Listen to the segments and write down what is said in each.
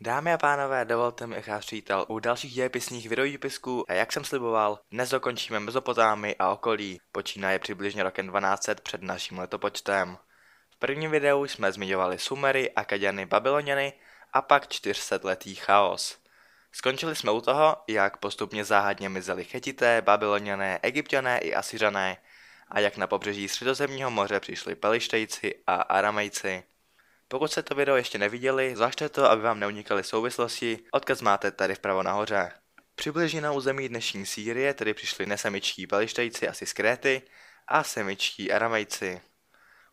Dámy a pánové, dovolte mi, vás přítel u dalších dějepisných videojípisků a jak jsem sliboval, dnes dokončíme Mezopotámy a okolí, počínaje přibližně rokem 1200 před naším letopočtem. V prvním videu jsme zmiňovali Sumery, Akadiany, Babyloniany a pak 400 letý chaos. Skončili jsme u toho, jak postupně záhadně mizeli Chetité, Babyloniané, Egyptiané i Asyřané a jak na pobřeží středozemního moře přišli Pelištejci a Aramejci. Pokud jste to video ještě neviděli, zvažte to, aby vám neunikaly souvislosti, odkaz máte tady vpravo nahoře. Přibližně na území dnešní Sýrie tedy přišli nesemičtí pelištejci asi z Kréty a semičtí aramejci.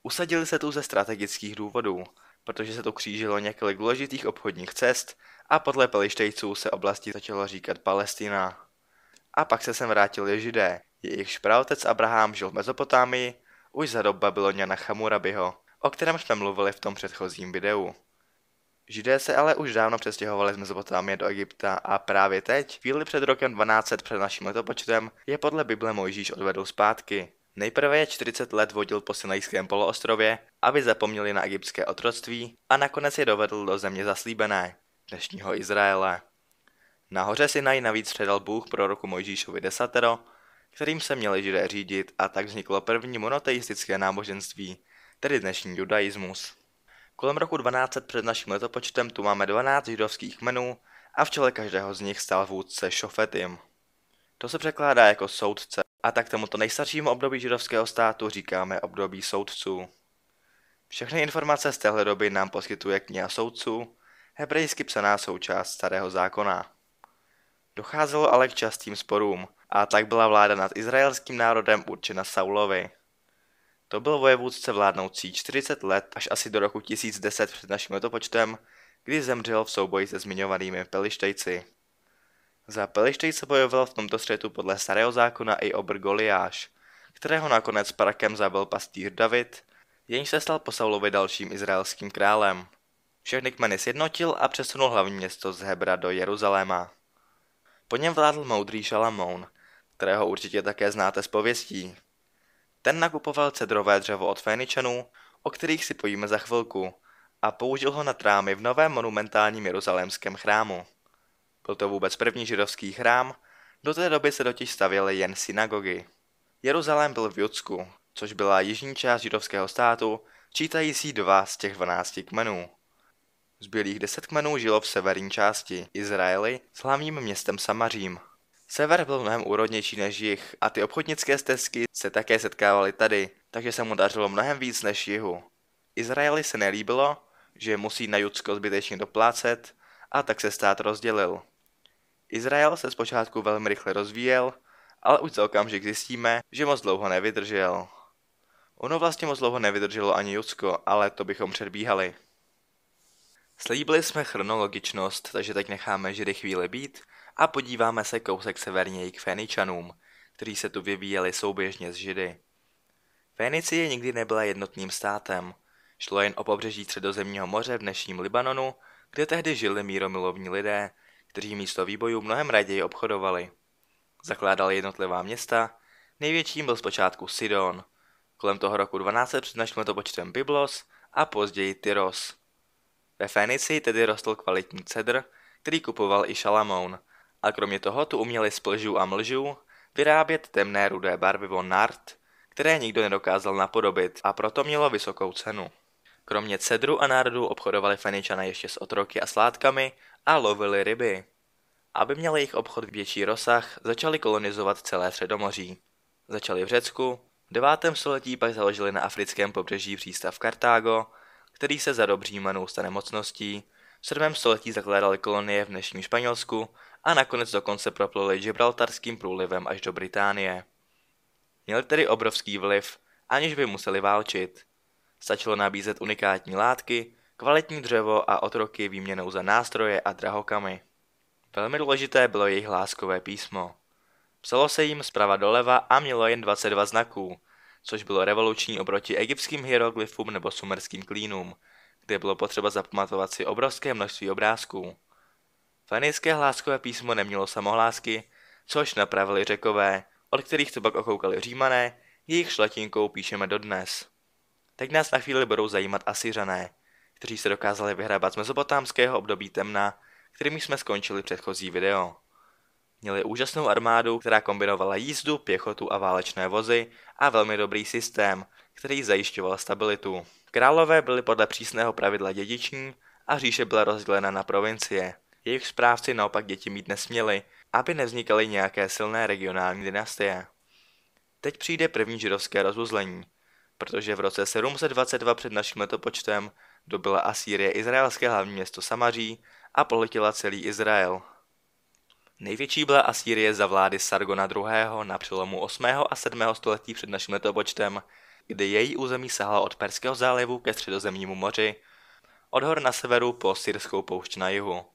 Usadili se tu ze strategických důvodů, protože se tu křížilo několik důležitých obchodních cest a podle pelištejců se oblasti začalo říkat Palestina. A pak se sem vrátili židé, jejichž praotec Abraham žil v Mezopotámii už za dob Babyloniana Chamurabiho o kterém jsme mluvili v tom předchozím videu. Židé se ale už dávno přestěhovali z Mezopotámie do Egypta a právě teď, chvíli před rokem 1200 před naším letopočtem, je podle Bible Mojžíš odvedl zpátky. Nejprve je 40 let vodil po Sinajském poloostrově, aby zapomněli na egyptské otroctví a nakonec je dovedl do země zaslíbené, dnešního Izraele. Nahoře Sinaj navíc předal Bůh proroku Mojžíšovi desatero, kterým se měli židé řídit a tak vzniklo první monoteistické náboženství, tedy dnešní judaismus. Kolem roku 1200 před naším letopočtem tu máme 12 židovských kmenů a v čele každého z nich stál vůdce Šofetim. To se překládá jako soudce a tak tomuto nejstaršímu období židovského státu říkáme období soudců. Všechny informace z téhle doby nám poskytuje kniha soudců, hebrejsky psaná součást starého zákona. Docházelo ale k častým sporům a tak byla vláda nad izraelským národem určena Saulovi. To byl vojevůdce vládnoucí 40 let až asi do roku 1010 před naším letopočtem, kdy zemřel v souboji se zmiňovanými Pelištejci. Za Pelištejce bojoval v tomto střetu podle starého zákona i obr Goliáš, kterého nakonec parakem zabil pastýř David, jenž se stal po Saulovi dalším izraelským králem. Všechny kmeny sjednotil a přesunul hlavní město z Hebra do Jeruzaléma. Po něm vládl moudrý Šalamoun, kterého určitě také znáte z pověstí. Ten nakupoval cedrové dřevo od Féničanů, o kterých si pojíme za chvilku, a použil ho na trámy v novém monumentálním jeruzalémském chrámu. Byl to vůbec první židovský chrám, do té doby se totiž stavěly jen synagogy. Jeruzalém byl v Judsku, což byla jižní část židovského státu, čítající dva z těch dvanácti kmenů. Zbylých deset kmenů žilo v severní části Izraeli s hlavním městem Samařím. Sever byl mnohem úrodnější než jich a ty obchodnické stezky se také setkávaly tady, takže se mu dařilo mnohem víc než jihu. Izraeli se nelíbilo, že musí na Judsko zbytečně doplácet a tak se stát rozdělil. Izrael se zpočátku velmi rychle rozvíjel, ale už za okamžik zjistíme, že moc dlouho nevydržel. Ono vlastně moc dlouho nevydrželo ani Judsko, ale to bychom předbíhali. Slíbili jsme chronologičnost, takže teď necháme židy chvíli být a podíváme se kousek severněji k Féničanům, kteří se tu vyvíjeli souběžně s Židy. Fénicie nikdy nebyla jednotným státem. Šlo jen o pobřeží středozemního moře v dnešním Libanonu, kde tehdy žili míromilovní lidé, kteří místo výbojů mnohem raději obchodovali. Zakládali jednotlivá města, největším byl zpočátku Sidon, kolem toho roku 12 před naším letopočtem Byblos a později Tyros. Ve Fénicii tedy rostl kvalitní cedr, který kupoval i Šalamoun, a kromě toho tu uměli z plžů a mlžů vyrábět temné rudé barvivo nart, které nikdo nedokázal napodobit a proto mělo vysokou cenu. Kromě cedru a nardu obchodovali Feničana ještě s otroky a sládkami a lovili ryby. Aby měl jejich obchod větší rozsah, začali kolonizovat celé Středomoří. Začali v Řecku, v 9. století pak založili na africkém pobřeží přístav Kartágo, který se za dobří Římanů stane mocností, v 7. století zakládali kolonie v dnešním Španělsku a nakonec dokonce propluli Gibraltarským průlivem až do Británie. Měli tedy obrovský vliv, aniž by museli válčit. Stačilo nabízet unikátní látky, kvalitní dřevo a otroky výměnou za nástroje a drahokamy. Velmi důležité bylo jejich láskové písmo. Psalo se jim zprava doleva a mělo jen 22 znaků, což bylo revoluční oproti egyptským hieroglyfům nebo sumerským klínům, kde bylo potřeba zapamatovat si obrovské množství obrázků. Fenické hláskové písmo nemělo samohlásky, což napravili řekové, od kterých to pak okoukali římané, jejich šlatinkou píšeme dodnes. Teď nás na chvíli budou zajímat Asyřané, kteří se dokázali vyhrabat z mezopotámského období temna, kterými jsme skončili předchozí video. Měli úžasnou armádu, která kombinovala jízdu, pěchotu a válečné vozy a velmi dobrý systém, který zajišťoval stabilitu. Králové byli podle přísného pravidla dědiční a říše byla rozdělena na provincie. Jejich správci naopak děti mít nesměli, aby nevznikaly nějaké silné regionální dynastie. Teď přijde první židovské rozuzlení, protože v roce 722 před naším letopočtem dobila Asýrie izraelské hlavní město Samaří a poletila celý Izrael. Největší byla Asýrie za vlády Sargona II. na přelomu 8. a 7. století před naším letopočtem, kdy její území sahalo od Perského zálivu ke středozemnímu moři, od hor na severu po syrskou poušť na jihu.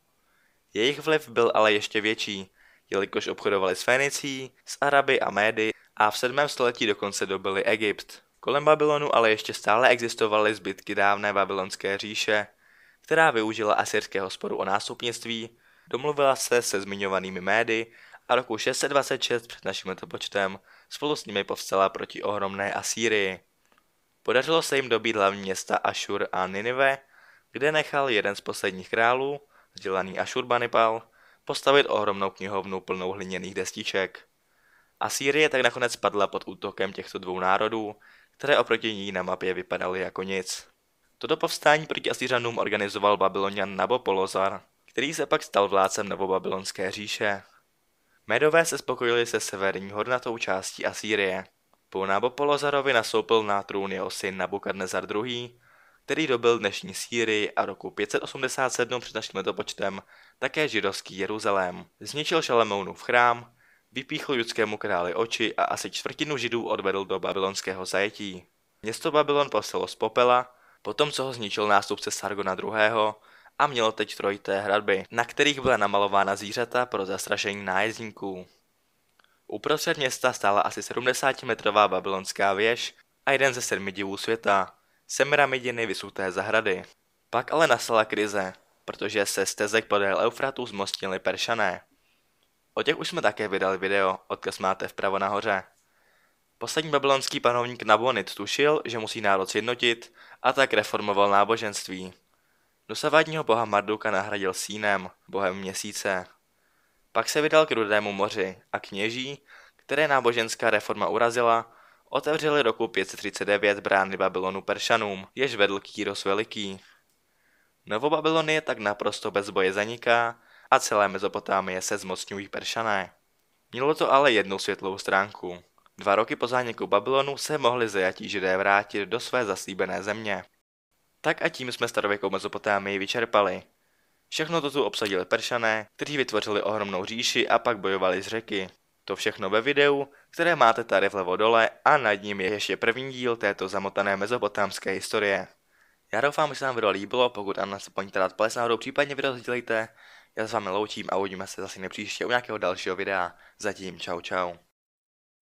Jejich vliv byl ale ještě větší, jelikož obchodovali s Fénicí, s Araby a Médy a v 7. století dokonce dobili Egypt. Kolem Babylonu ale ještě stále existovaly zbytky dávné babylonské říše, která využila asyrského sporu o nástupnictví, domluvila se se zmiňovanými médy a roku 626 před naším letopočtem spolu s nimi povstala proti ohromné Asýrii. Podařilo se jim dobít hlavní města Ashur a Ninive, kde nechal jeden z posledních králů, vzdělaný Ashurbanipal, postavit ohromnou knihovnu plnou hliněných destiček. Asýrie tak nakonec padla pod útokem těchto dvou národů, které oproti ní na mapě vypadaly jako nic. Toto povstání proti Asýřanům organizoval babylonian Nabopolozar, který se pak stal vládcem novobabylonské říše. Médové se spokojili se severní hornatou částí Asýrie. Po Nabopolozarovi nasoupil na trůn jeho syn Nabukadnezar II., který dobil dnešní Sýrii a roku 587 před naším letopočtem také židovský Jeruzalém. Zničil Šalemounův chrám, vypíchl judskému králi oči a asi čtvrtinu židů odvedl do babylonského zajetí. Město Babylon povstalo z popela, potom co ho zničil nástupce Sargona II. a mělo teď trojité hradby, na kterých byla namalována zvířata pro zastrašení nájezdníků. Uprostřed města stála asi 70-metrová babylonská věž a jeden ze sedmi divů světa, Semiramidiny vysuté zahrady. Pak ale nastala krize, protože se stezek podél Eufratu zmostnili Peršané. O těch už jsme také vydali video, odkaz máte vpravo nahoře. Poslední babylonský panovník Nabonid tušil, že musí národ sjednotit a tak reformoval náboženství. Dosavadního boha Marduka nahradil sínem, bohem měsíce. Pak se vydal k Rudému moři a kněží, které náboženská reforma urazila, otevřeli roku 539 brány Babylonu Peršanům, jež vedl Kýros Veliký. Novobabylonie tak naprosto bez boje zaniká a celé Mezopotámie se zmocňují Peršané. Mělo to ale jednu světlou stránku. Dva roky po zániku Babylonu se mohli zajatí židé vrátit do své zaslíbené země. Tak a tím jsme starověkou Mezopotámii vyčerpali. Všechno to tu obsadili Peršané, kteří vytvořili ohromnou říši a pak bojovali z řeky. To všechno ve videu, které máte tady vlevo dole a nad ním je ještě první díl této zamotané mezopotámské historie. Já doufám, že se vám video líbilo, pokud ano, zapomeňte dát palec nahoru, případně video sdělejte. Já s vámi loučím a uvidíme se zase nepříště u nějakého dalšího videa. Zatím čau čau.